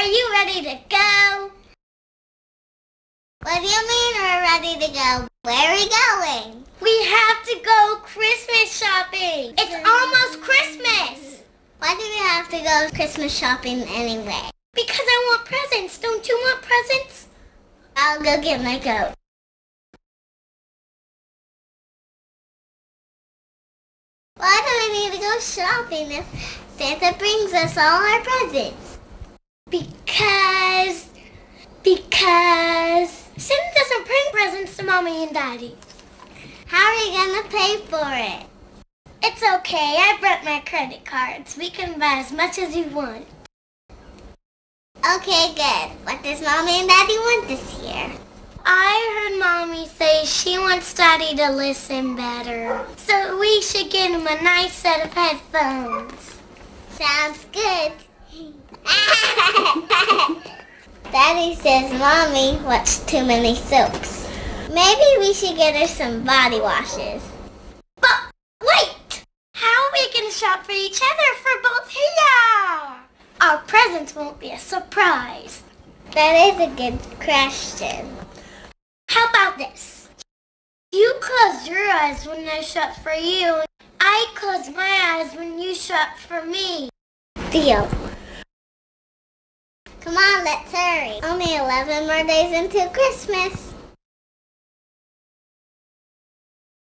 Are you ready to go? What do you mean we're ready to go? Where are we going? We have to go Christmas shopping. It's almost Christmas. Why do we have to go Christmas shopping anyway? Because I want presents. Don't you want presents? I'll go get my coat. Why do we need to go shopping if Santa brings us all our presents? Because. Because. Santa doesn't bring presents to Mommy and Daddy. How are you gonna pay for it? It's okay. I brought my credit cards. We can buy as much as you want. Okay, good. What does Mommy and Daddy want this year? I heard Mommy say she wants Daddy to listen better. So we should get him a nice set of headphones. Sounds good. Daddy says Mommy watched too many soaps. Maybe we should get her some body washes. But wait! How are we going to shop for each other for both here? Our presents won't be a surprise. That is a good question. How about this? You close your eyes when I shop for you. I close my eyes when you shop for me. Deal. Come on, let's hurry. Only 11 more days until Christmas.